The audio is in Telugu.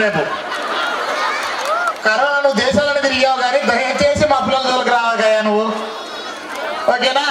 రేపు. కరోనా నువ్వు దేశాలను తిరిగావు కానీ దయచేసి మా పిల్లల జోలికి రావగాయా నువ్వు. ఓకేనా?